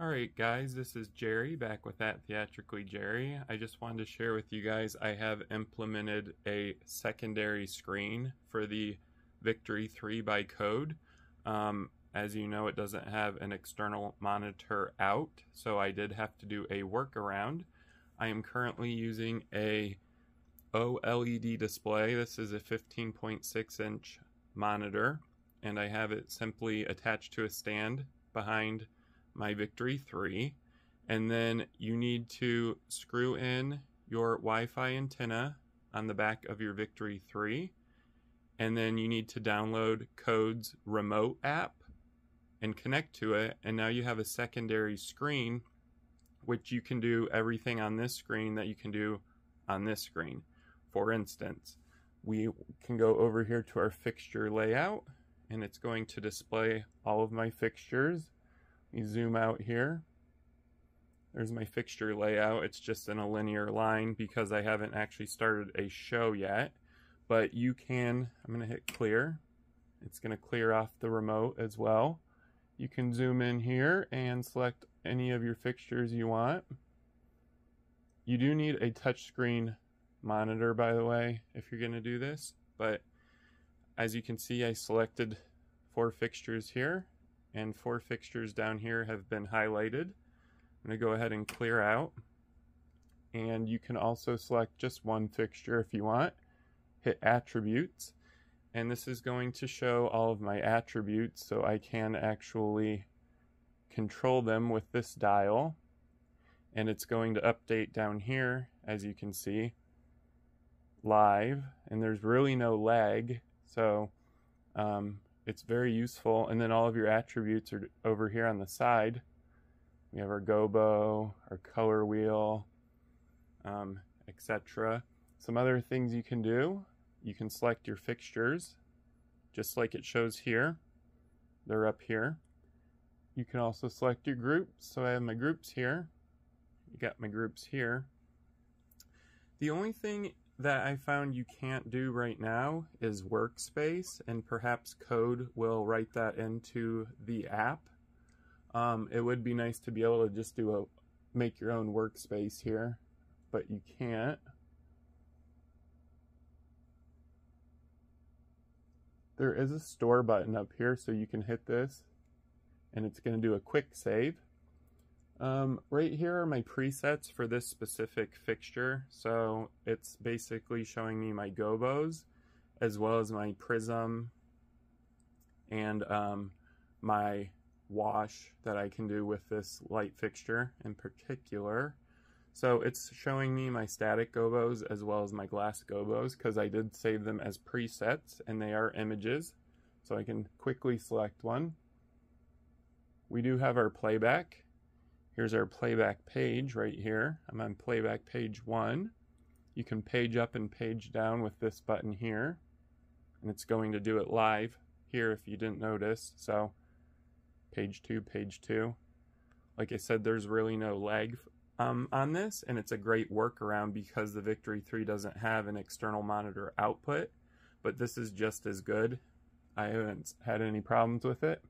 Alright guys, this is Jerry back with that Theatrically Jerry. I just wanted to share with you guys I have implemented a secondary screen for the Victory 3 by code. Um, as you know it doesn't have an external monitor out so I did have to do a workaround. I am currently using a OLED display. This is a 15.6 inch monitor and I have it simply attached to a stand behind my Victory 3. And then you need to screw in your Wi-Fi antenna on the back of your Victory 3. And then you need to download Code's remote app and connect to it. And now you have a secondary screen, which you can do everything on this screen that you can do on this screen. For instance, we can go over here to our fixture layout and it's going to display all of my fixtures. We zoom out here. There's my fixture layout. It's just in a linear line because I haven't actually started a show yet. But you can, I'm going to hit clear. It's going to clear off the remote as well. You can zoom in here and select any of your fixtures you want. You do need a touchscreen monitor, by the way, if you're going to do this. But as you can see, I selected four fixtures here, and four fixtures down here have been highlighted. I'm going to go ahead and clear out. And you can also select just one fixture if you want. Hit Attributes. And this is going to show all of my attributes so I can actually control them with this dial. And it's going to update down here, as you can see, live. And there's really no lag so um, it's very useful. And then all of your attributes are over here on the side. We have our gobo, our color wheel, um, etc. Some other things you can do, you can select your fixtures, just like it shows here. They're up here. You can also select your groups. So I have my groups here. You got my groups here. The only thing that I found you can't do right now is workspace, and perhaps code will write that into the app. Um, it would be nice to be able to just do a make your own workspace here, but you can't. There is a store button up here, so you can hit this, and it's going to do a quick save. Um, right here are my presets for this specific fixture. So it's basically showing me my gobos as well as my prism and um, my wash that I can do with this light fixture in particular. So it's showing me my static gobos as well as my glass gobos because I did save them as presets and they are images. So I can quickly select one. We do have our playback Here's our playback page right here. I'm on playback page one. You can page up and page down with this button here. And it's going to do it live here if you didn't notice. So page two, page two. Like I said, there's really no lag um, on this, and it's a great workaround because the Victory 3 doesn't have an external monitor output, but this is just as good. I haven't had any problems with it.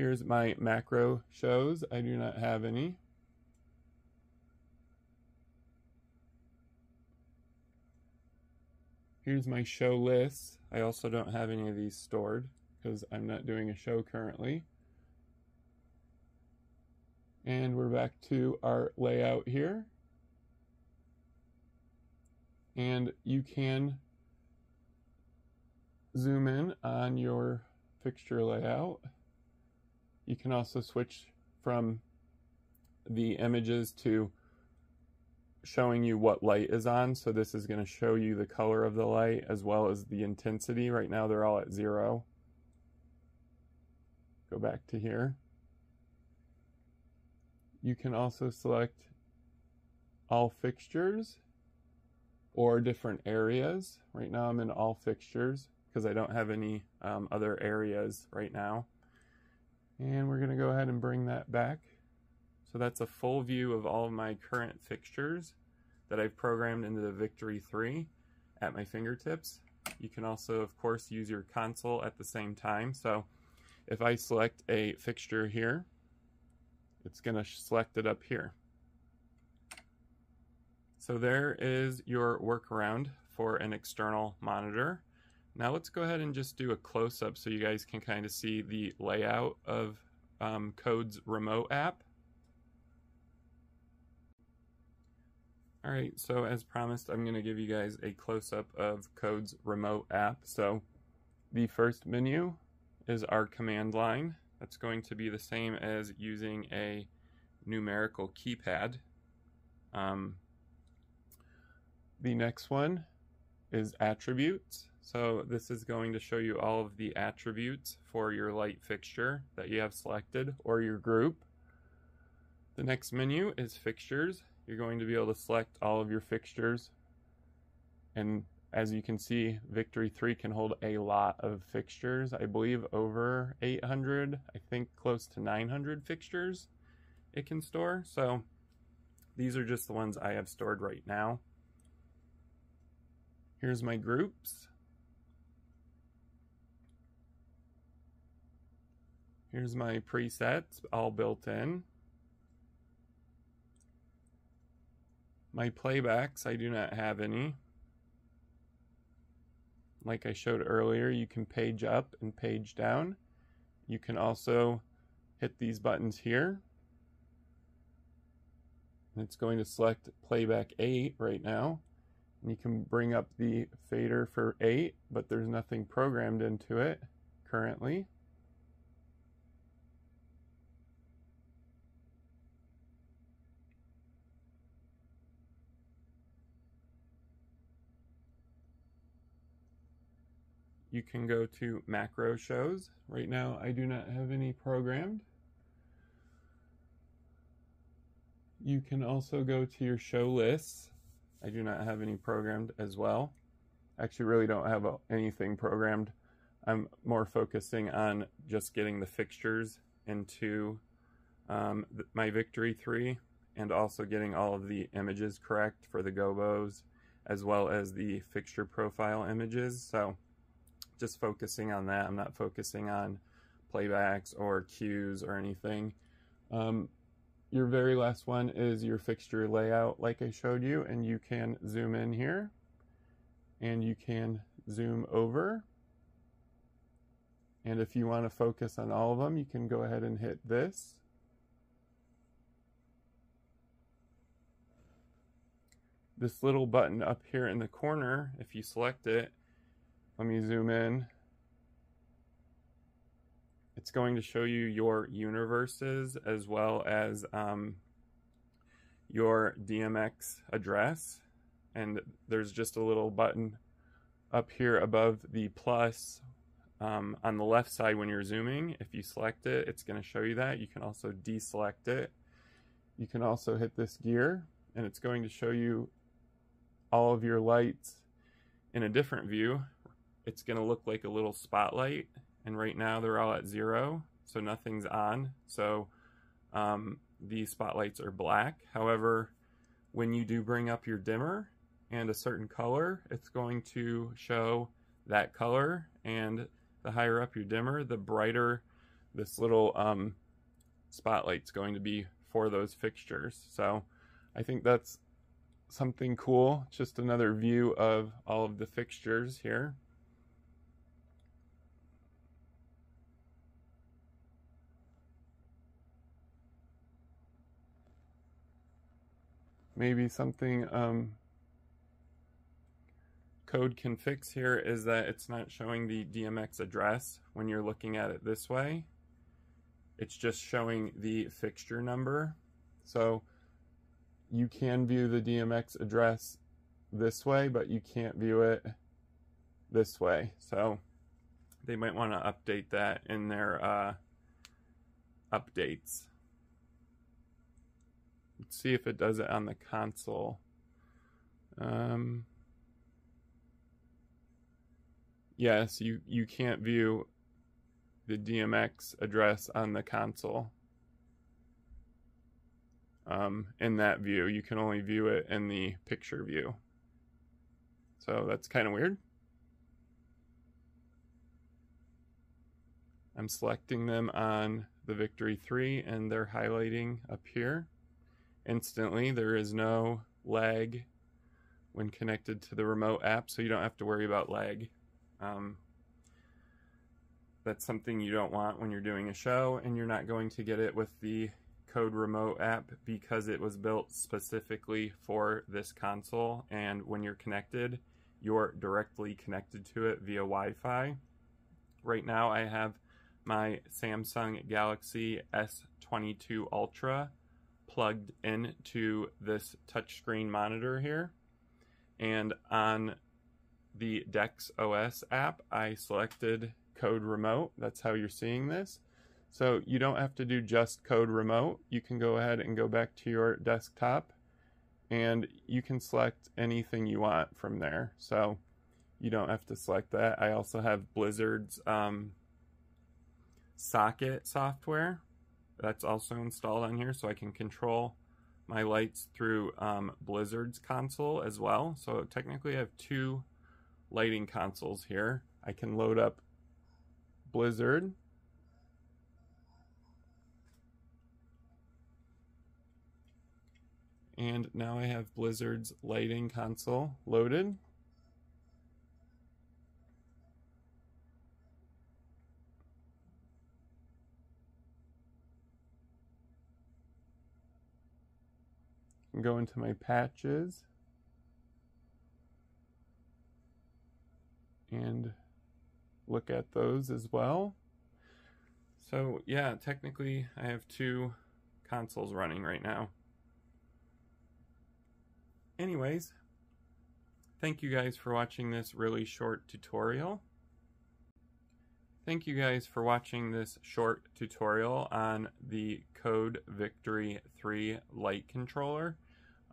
Here's my macro shows. I do not have any. Here's my show list. I also don't have any of these stored because I'm not doing a show currently. And we're back to our layout here. And you can zoom in on your fixture layout. You can also switch from the images to showing you what light is on. So this is going to show you the color of the light as well as the intensity. Right now they're all at zero. Go back to here. You can also select all fixtures or different areas. Right now I'm in all fixtures because I don't have any um, other areas right now. And we're going to go ahead and bring that back. So that's a full view of all of my current fixtures that I've programmed into the Victory 3 at my fingertips. You can also, of course, use your console at the same time. So if I select a fixture here, it's going to select it up here. So there is your workaround for an external monitor. Now let's go ahead and just do a close-up so you guys can kind of see the layout of um, Code's remote app. All right, so as promised, I'm going to give you guys a close-up of Code's remote app. So the first menu is our command line. That's going to be the same as using a numerical keypad. Um, the next one is attributes. So this is going to show you all of the attributes for your light fixture that you have selected or your group. The next menu is fixtures. You're going to be able to select all of your fixtures. And as you can see, Victory 3 can hold a lot of fixtures. I believe over 800, I think close to 900 fixtures it can store. So these are just the ones I have stored right now. Here's my groups. Here's my presets all built in. My playbacks, I do not have any. Like I showed earlier, you can page up and page down. You can also hit these buttons here. It's going to select playback 8 right now. And you can bring up the fader for 8, but there's nothing programmed into it currently. You can go to macro shows. Right now I do not have any programmed. You can also go to your show lists I do not have any programmed as well. Actually, really don't have anything programmed. I'm more focusing on just getting the fixtures into um, my Victory 3 and also getting all of the images correct for the gobos as well as the fixture profile images. So just focusing on that. I'm not focusing on playbacks or cues or anything. Um, your very last one is your fixture layout like I showed you and you can zoom in here and you can zoom over and if you want to focus on all of them you can go ahead and hit this this little button up here in the corner if you select it let me zoom in it's going to show you your universes as well as um, your DMX address. And there's just a little button up here above the plus um, on the left side when you're zooming. If you select it, it's going to show you that. You can also deselect it. You can also hit this gear and it's going to show you all of your lights in a different view. It's going to look like a little spotlight and right now they're all at zero, so nothing's on. So um, these spotlights are black. However, when you do bring up your dimmer and a certain color, it's going to show that color. And the higher up your dimmer, the brighter this little um, spotlight's going to be for those fixtures. So I think that's something cool. Just another view of all of the fixtures here. Maybe something um, code can fix here is that it's not showing the DMX address when you're looking at it this way. It's just showing the fixture number. So you can view the DMX address this way, but you can't view it this way. So they might want to update that in their uh, updates. Let's see if it does it on the console. Um, yes, you, you can't view the DMX address on the console. Um, in that view, you can only view it in the picture view. So that's kind of weird. I'm selecting them on the Victory 3 and they're highlighting up here instantly. There is no lag when connected to the remote app, so you don't have to worry about lag. Um, that's something you don't want when you're doing a show, and you're not going to get it with the Code Remote app because it was built specifically for this console, and when you're connected, you're directly connected to it via Wi-Fi. Right now, I have my Samsung Galaxy S22 Ultra plugged into this touchscreen monitor here. And on the Dex OS app, I selected Code Remote. That's how you're seeing this. So you don't have to do just Code Remote. You can go ahead and go back to your desktop and you can select anything you want from there. So you don't have to select that. I also have Blizzard's um, socket software that's also installed on here so I can control my lights through um, Blizzard's console as well. So technically I have two lighting consoles here. I can load up Blizzard. And now I have Blizzard's lighting console loaded. Go into my patches and look at those as well. So yeah, technically I have two consoles running right now. Anyways, thank you guys for watching this really short tutorial. Thank you guys for watching this short tutorial on the Code Victory 3 light controller.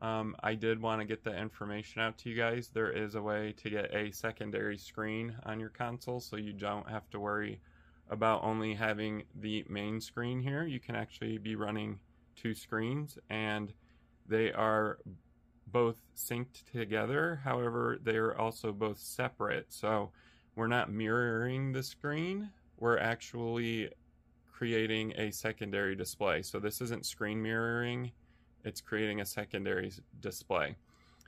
Um, I did want to get the information out to you guys. There is a way to get a secondary screen on your console so you don't have to worry about only having the main screen here. You can actually be running two screens and they are both synced together. However, they are also both separate. So we're not mirroring the screen. We're actually creating a secondary display. So this isn't screen mirroring it's creating a secondary display.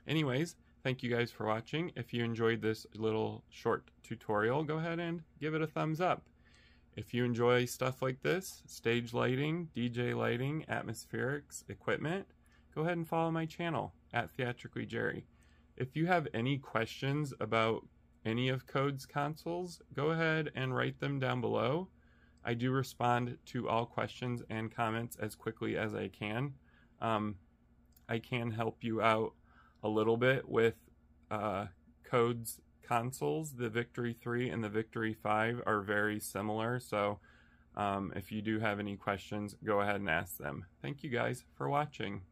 Anyways, thank you guys for watching. If you enjoyed this little short tutorial, go ahead and give it a thumbs up. If you enjoy stuff like this, stage lighting, DJ lighting, atmospherics, equipment, go ahead and follow my channel at Theatrically Jerry. If you have any questions about any of Code's consoles, go ahead and write them down below. I do respond to all questions and comments as quickly as I can. Um, I can help you out a little bit with uh, codes consoles. The Victory 3 and the Victory 5 are very similar, so um, if you do have any questions, go ahead and ask them. Thank you guys for watching.